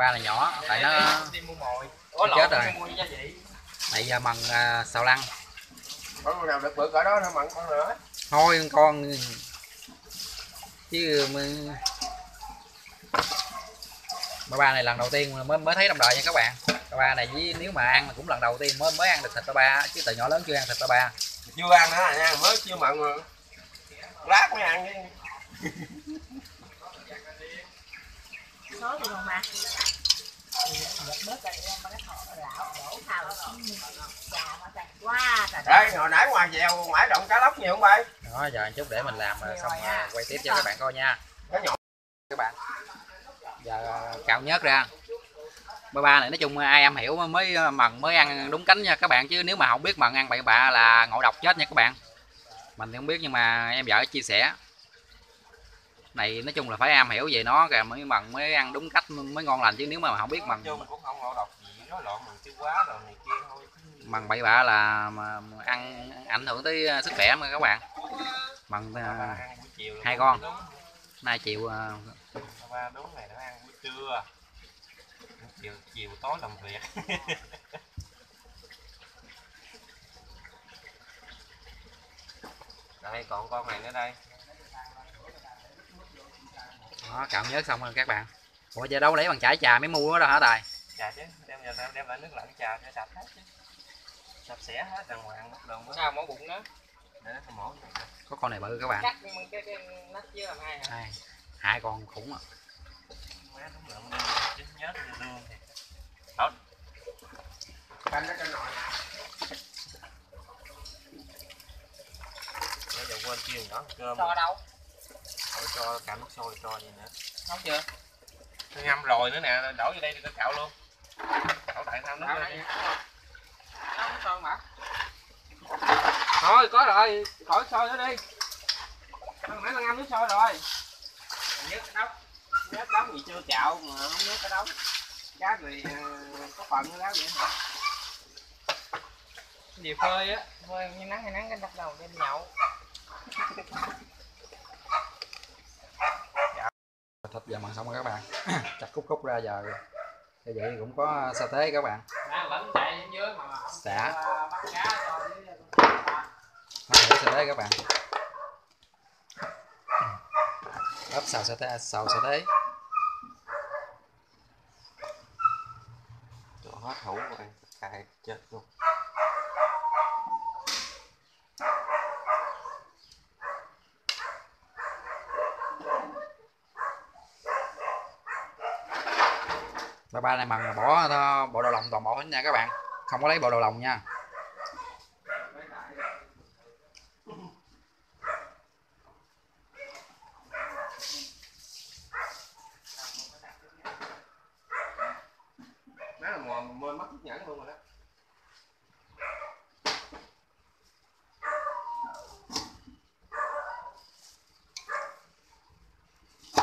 ba là nhỏ tại nó chết rồi. tại giờ bằng à, xào lăng. Có con nào được bự cỡ đó nó mặn con nữa? Thôi con chứ mà- ba ba này lần đầu tiên mới mới thấy trong đời nha các bạn. Ba ba này với nếu mà ăn cũng lần đầu tiên mới mới ăn được thịt ba ba chứ từ nhỏ lớn chưa ăn thịt ba ba. Chưa ăn nữa nha mới chưa mặn mà. Lát mới ăn chứ đây hồi nãy ngoài dèo ngoài động cá lóc nhiều không bay? Đó giờ chút để mình làm xong à, quay tiếp cho các bạn coi nha. Cá nhỏ. Các bạn. Giờ à, cạo nhớt ra. Ba ba này nói chung ai am hiểu mới mần mới ăn đúng cánh nha các bạn chứ nếu mà không biết mần ăn bậy bạ là ngộ độc chết nha các bạn. Mình thì không biết nhưng mà em vợ chia sẻ này nói chung là phải am hiểu về nó kìa mới mần mới ăn đúng cách mới ngon lành chứ nếu mà không biết mần chung cũng không ngộ độc gì nói lộn mình tiêu quá rồi này kia thôi. Mần bậy bạ là mà ăn ảnh hưởng tới à, sức khỏe mà các bạn. Mần à, chiều hai con. nay chịu à, ba ba đúng này nó ăn buổi trưa. Chiều chiều tối làm việc. Đây còn con này nữa đây đó cạo nhớt xong rồi các bạn. Ủa giờ đâu lấy bằng chải trà mới mua đó đâu hả tài? Trà chứ đem đem, đem lại nước lạnh trà cho sạch hết chứ. Sạch sẽ hết đàng hoàng mất đường sao mổ bụng đó để nó mổ có con này bự các bạn. Cắt cái cái, cái nách với làm hai hả? Hai, hai con khủng à. má đúng lượng chứ nhớ như lương thì tốt canh nó trên nội nè bây giờ quên chiên nhỏ cơm. Cho đâu cho cả nước sôi cho gì nữa. Nấu chưa? Tôi ngâm rồi nữa nè đổ vô đây thì có cạo luôn. Cạo tại sao nước Nấu lên nước sôi mà. Thôi có rồi khỏi sôi nữa đi. Hồi nãy là ngâm nước sôi rồi. Nhớ cái đóng nhớ cái đóng gì chưa chạo mà không nhớ cái đóng cá thì ờ, có phần cái đóng vậy hả? Gì phơi á phơi như nắng hay nắng cái bắt đầu đem nhậu thịt giờ mặn xong rồi các bạn. Chặt khúc khúc ra giờ như vậy cũng có sa tế các bạn. Mà xả. bắt cá cho dưới nó thử sa tế các bạn. Ấp xào sa tế xào sa tế. Cho hết hũ rồi cài chết luôn ba này mặn là bỏ bộ đồ lòng toàn bộ hết nha các bạn. Không có lấy bộ đồ lòng nha nó là mò mơ mất chiếc nhẫn luôn rồi đó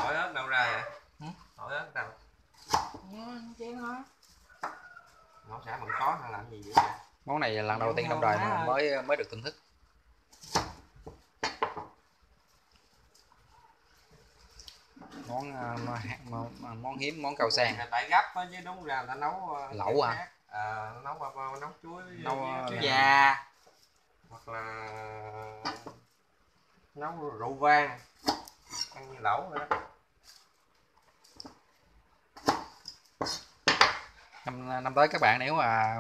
hỏi ớt đâu ra vậy Hử? hỏi ớt đâu chén hả nó sẽ bằng có hay làm gì vậy? Món này là lần đầu tiên trong đời mà mới mới được thưởng thức. Món ờ, món, món, hiếm món cao sang. Là tại gấp á chứ đúng ra người ta nấu ờ, Lẩu à? Ờ, nấu qua nấu chuối Nấu, ờ, già hoặc là nấu rượu vang ăn như lẩu nữa đó năm năm tới các bạn nếu mà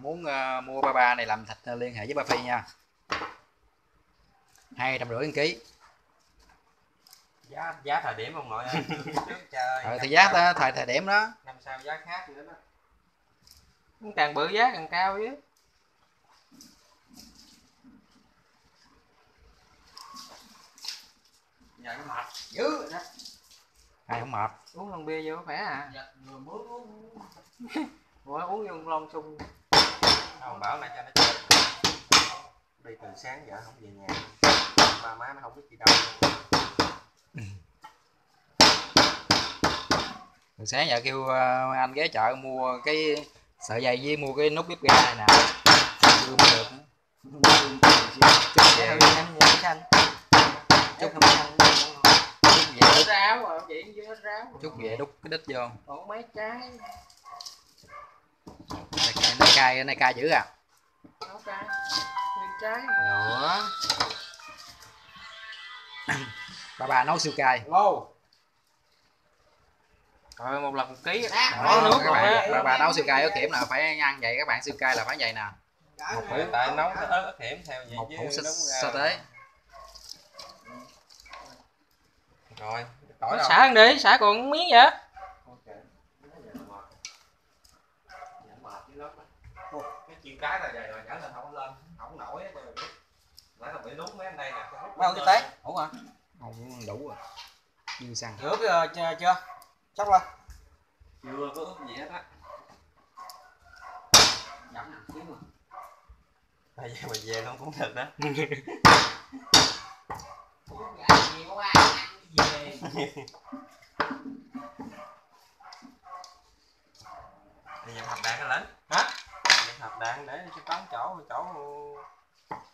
muốn ờ, mua ba ba này làm thịt ờ, liên hệ với ba phi nha. Hai trăm rưỡi ký. Giá giá thời điểm ông nội ơi trời ờ, thì giá ta- thời thời điểm đó. Năm sau giá khác nữa đó. Càng bự giá càng cao chứ. Giờ nó mệt dữ rồi đó ai không mệt? Uống lon bia vô khỏe à? Mới uống. Ủa, uống vô lon sung ông bảo là cho nó chơi đi từ sáng giờ không về nhà. Ba má nó không biết gì đâu. Từ sáng giờ kêu ờ, anh ghé chợ mua cái sợi dây với mua cái nút bếp ga này nè. Chưa mua được. Chút về không xanh chút về hết ráo rồi chị chưa hết ráo chút về đút cái đít vô. Còn mấy trái? Này cay này cay này cay dữ à? Sáu trái. Nguyên trái. Mà nữa bà bà nấu siêu cay. Lâu rồi một lần một ký Đó, có nước các bạn á bà bà nấu siêu cay ở kiểm là phải ăn vậy các bạn siêu cay là phải vậy nè. Một hũ. Tại nấu cái ớt hiểm theo vậy một chứ hũ sa, đúng ra sa tế rồi tỏi xả ăn đi xả còn miếng vậy? Cái chiên trái là vậy rồi nhảy lên không lên không nổi nãy là bị đúng mấy anh đây nè bao nhiêu tế. ủ hả? Không đủ rồi. Xăng. Rửa cái chưa, chưa? Chắc lên. Chưa có ướp gì hết á. Bây giờ mà về luôn cũng được đó bây giờ hộp đạn lên. Hả? Giờ hộp đạn để cho có chỗ chỗ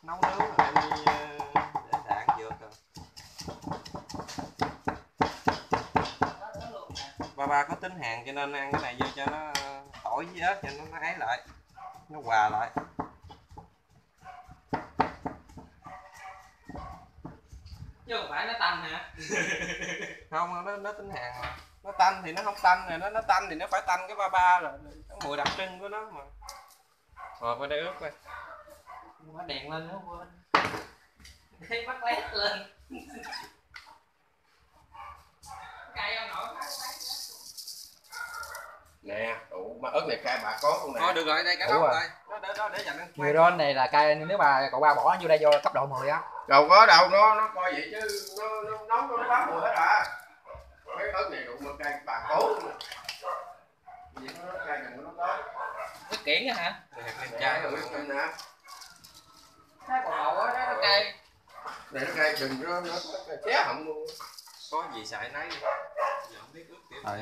nấu nướng rồi đi ờ, để đạn vừa rồi. Ba ba có tính hàng cho nên ăn cái này vô cho nó tỏi với ớt cho nó nó ấy lại nó hòa lại phải nó tanh hả? Không nó nó tính hàng mà. Nó tanh thì nó không tanh rồi nó nó tanh thì nó phải tanh cái ba ba rồi cái mùi đặc trưng của nó mà. Rồi qua đây ướp coi. Quá đèn lên nữa quên. Thấy bắt lét lên. Cay không nổi nè ủ mà ớt này cay bà có luôn nè. Thôi được rồi đây cả Đủ đống rồi. rồi đó để đó để dành ăn người đó này là cay nếu mà cậu ba bỏ vô đây vô cấp độ 10 á. Đâu có đâu nó nó coi vậy chứ nó nó nấu cho nó bám mùi hết à. Mấy ớt này đụng mà cay bà cố. Luôn vậy nó cay đừng có nó tới cái kiển á hả? Nè, trái rồi nè. Cái còn hậu á nó cay. Này nó cay đừng nó nó ché họng luôn. Có gì xài nấy. Giờ không biết ướp sao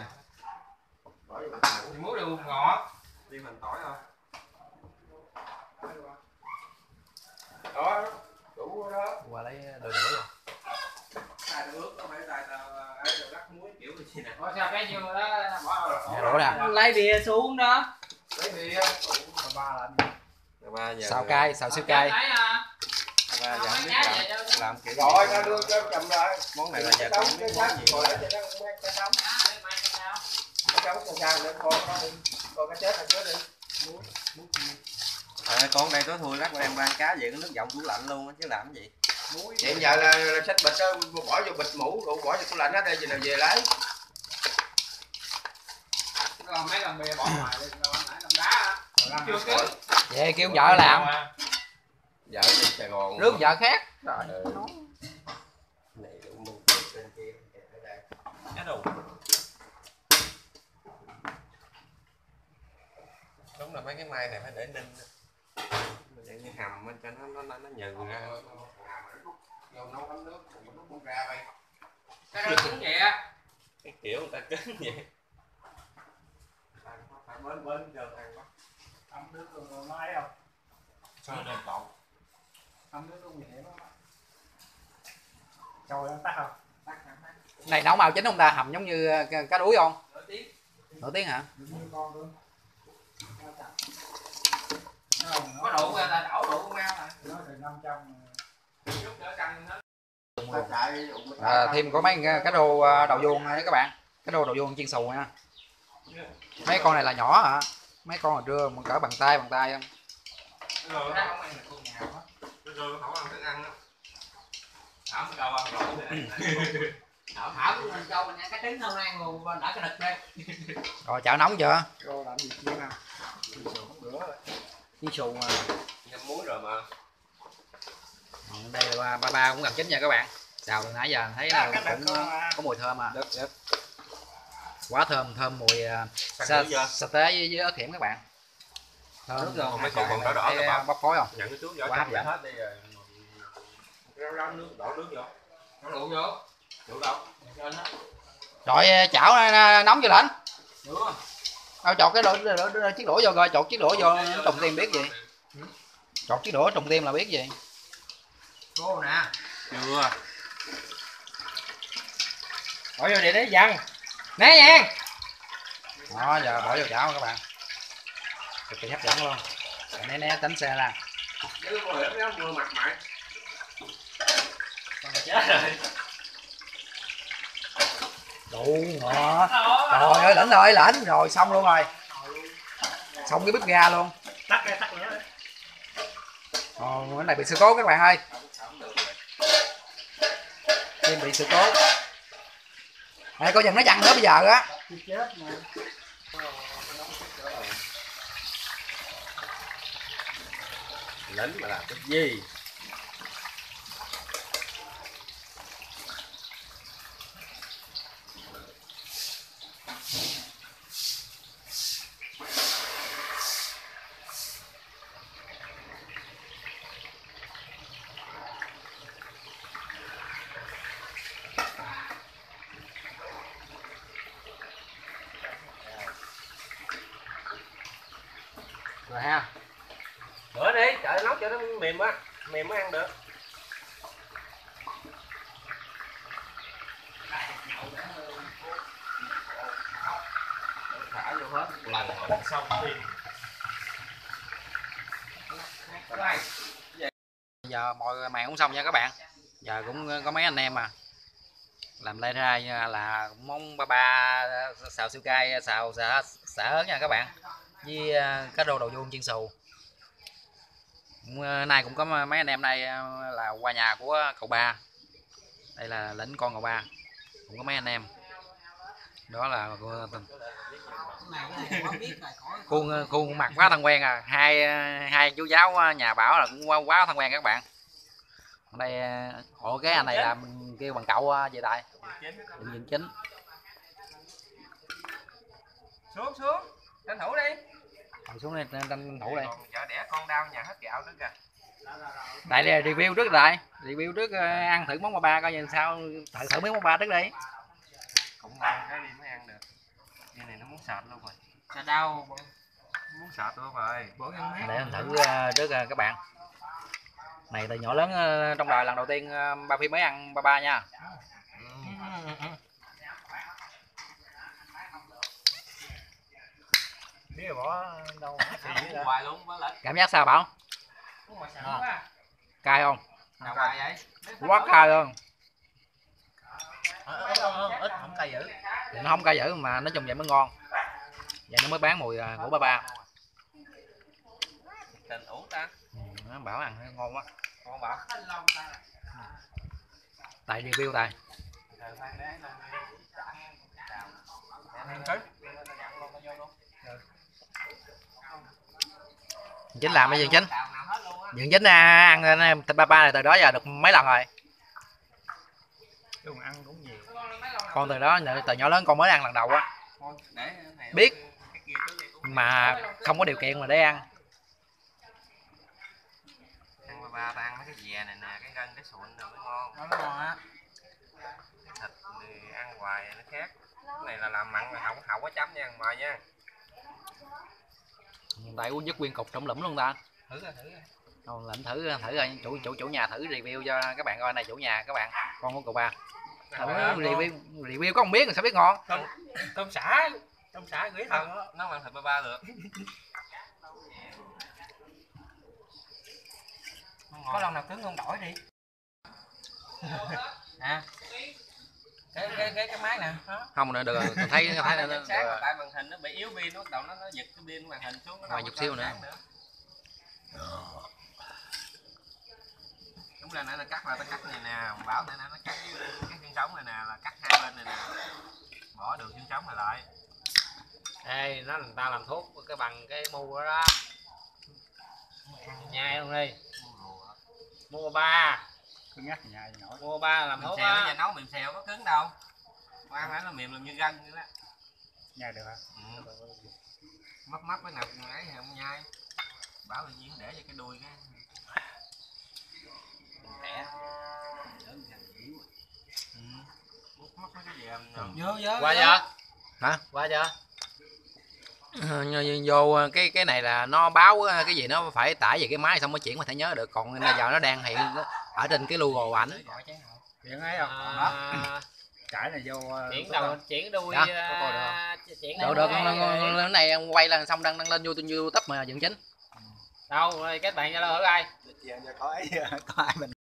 tỏi. Thì muối đường ngọt đi mình tỏi thôi. Đó đủ rồi đó. Qua lấy đôi đũa rồi. Không phải tao ấy rồi rắc muối kiểu gì nè. Ủa sao cái dưa đó bỏ đổ lấy bia xuống đó. Lấy bia ba làm ba giờ. Xào cay xào siêu cay. À ba giờ biết làm. làm kiểu rồi đưa cho chầm rồi món này là giờ con biết món gì rồi cái cái đống sao để con nó đi con cái chết là chết đi à, con đây tối thui lát đem ban cá về cái nước dòng tủ lạnh luôn á chứ làm cái gì? Hiện giờ là, là xách bịch đó bỏ vô bịch mũ rồi bỏ vô tủ lạnh hết đây giờ nào về lấy? Còn mấy lần bia bỏ ngoài đi làm đá chưa kêu vậy kêu vợ làm. Vợ đi sài gòn. Rước vợ khác. Rồi này đủ mua bên kia ở đây. cá đồ đúng là mấy cái mai này phải để ninh dạng như hầm á, cho nó nó nó, nó nhừ ra. Vô nấu ấm nước nó ra cứng vậy á? Cái kiểu người ta cứng vậy. Phải bên bên giờ ăn quá ấm nước rồi không? Nên cậu? Ấm nước nó nguy hiểm lắm rồi nó tắt không? Này nấu màu chính không ta? Hầm giống như ờ, cá đuối không? Nửa tiếng. Nổi tiếng hả đừng như con luôn có đủ ra là đổ đủ con ngao rồi nó từ 500 chút nữa canh hết ta chạy à, thêm có mấy cá rô ờ, đầu vuông đấy các bạn. Cá rô đầu vuông chiên xù nha. Mấy con này là nhỏ hả? Mấy con là trưa mà cỡ bằng tay bằng tay không? Rồi nó không ăn được con ngao á rồi không ăn thức ăn đâu. Thảm câu ăn rồi thảo thảo của mình cho mình ăn cái trứng không ăn luôn mình đỡ cái đực đi rồi chảo nóng chưa? Cô làm gì chứ nào chiên xù mà. Ngâm muối rồi mà. Ừ, đây là ba ba, ba cũng gần chín nha các bạn. Xào từ nãy giờ thấy là cũng ờ, à. có mùi thơm à. Đất đất quá thơm thơm mùi ờ, Sắc sa, sa tế với, với ớt hiểm các bạn. Thơm Nước rồi, mấy con cái còn đỏ đỏ thấy, kìa, ờ, bốc khói không? Nhận cái trước vỏ Quá hấp dẫn. hết đi rồi. Rau rau nước đổ nước vô. Nó đủ vô. Đủ đâu? Rồi ờ, chảo ờ, nóng chưa lạnh đủ Đâu chọt cái đổ, đổ, đổ, chiếc đũa vô rồi chọt chiếc đũa vô trùng tim biết gì? Chọt chiếc đũa trùng tim là biết gì? Cô nè. Chưa. Bỏ vô để đấy dằn né nha đó giờ bỏ vô chảo các bạn. Cực kỳ hấp dẫn luôn. Né né tránh xe ra. Chứ có hiểu nó mưa mặt mày. Chết rồi. Đủ ngọt trời ơi lĩnh rồi lĩnh rồi xong luôn rồi. Xong cái bếp ga luôn. Tắt ra tắt nữa Ồ, cái này bị sự cố các bạn ơi. Tim bị sự cố. Đây coi chừng nó chặn nữa bây giờ á. Chết mà lính mà làm cái gì Rồi ha bữa đi trời nấu cho nó mềm á, mềm mới ăn được. Thả vô hết lần rồi xong thì Giờ mọi màn cũng xong nha các bạn. Giờ cũng ờ, có mấy anh em à. Làm lên ra là món ba ba ờ, xào siêu cay, xào xả xả ớt nha các bạn. Với ờ, cá rô đầu vuông chiên xù. Ờ, nay cũng có mấy anh em đây ờ, là qua nhà của cậu ba. Đây là lĩnh con cậu ba. Cũng có mấy anh em. Đó là khuôn khuôn mặt quá thân quen à. Hai ờ, hai chú giáo nhà bảo là cũng quá, quá thân quen các bạn. Ở đây ổ cái anh này là mình kêu bằng cậu về tại định diện chính. Xuống xuống. Tranh thủ đi. Ngồi xuống đây tranh tranh thủ đây. Vợ đẻ con đau nhà hết gạo nữa kìa. Tại đây review trước rồi review trước ờ, ăn thử món ba ba coi như sao. Thử thử mấy món ba trước đi. Cũng ngon cái đi mới ăn được. Cái này nó muốn sạch luôn rồi. Sao đau muốn sạch luôn rồi. Bữa ăn mát để anh thử ờ, trước ờ, các bạn. Này từ nhỏ lớn trong đời lần đầu tiên ba phi mới ăn ba ba nha. Biết rồi bỏ đâu hoài luôn mới lệch cảm giác sao bảo? Quá. Cay không? Nào hoài vậy? Quá cay luôn. Ít không cay dữ. Thì nó không cay dữ mà nói chung vậy mới ngon. Vậy nó mới bán mùi ờ, của ba ba. Tình ủ ta. Ừ, nó bảo ăn nó ngon quá. Con bảo tại review tại chính làm cái gì chính? Những chính à, ăn thịt ba ba này từ đó giờ được mấy lần rồi? Ăn cũng nhiều con từ đó từ nhỏ lớn con mới ăn lần đầu á. Biết, mà không có điều kiện mà để ăn. Ăn ba ba ăn mấy cái dè này nè cái gân cái sụn nó mới ngon nó ngon á thịt thì ăn hoài nó khác. Cái này là làm mặn mà không không có chấm nha mời nha tại uống dứt nguyên cục trong lũng luôn ta. Thử rồi thử rồi Thôi, lệnh thử thử rồi chủ chủ chủ nhà thử review cho các bạn coi này chủ nhà các bạn. Con của cậu ba thử review review có không biết rồi sao biết ngon? Tôm xả tôm xả gửi thần nó ăn thịt ba ba được. Có lần nào cứng không đổi đi. À cái cái cái cái máy nè đó. không nữa được rồi tôi thấy thấy nó nó sáng tại màn hình nó bị yếu pin nó bắt đầu nó nó giật cái pin màn hình xuống nó Rồi đâu giật siêu nữa. đúng là nãy nó cắt là nó cắt này nè bảo nãy nó cắt cái, cái xương sống này nè là cắt hai bên này nè. Bỏ đường xương sống này lại. Ê, nó người ta làm thuốc cái bằng cái mu đó đó. Nhai luôn đi. Mua ba cứ nhắc nhà nổi. Mua ba làm giờ á. nấu mềm xèo có cứng đâu. Ăn phải nó mềm làm như gân vậy đó. Nhà được hả? Ừ. mắc mắc cái nào ấy thì không nhai. Bảo là nhiên để cho cái đuôi cái. Đẻ. ừ. cái gì Vô vô qua chưa? Hả? qua chưa? Ờ, như- vô cái cái này là nó báo cái gì nó phải tải về cái máy xong mới chuyển mà thể nhớ được. Còn bây giờ nó đang hiện ở trên cái logo ảnh. Điện ấy không à, trải này vô ờ, chuyển có đầu chuyển đuôi Đó, à, chuyển được được cái- này em quay là xong đăng đăng lên youtube youtube mà dựng chính. Đâu rồi, các bạn cho lo ở ai có ấy có ai mình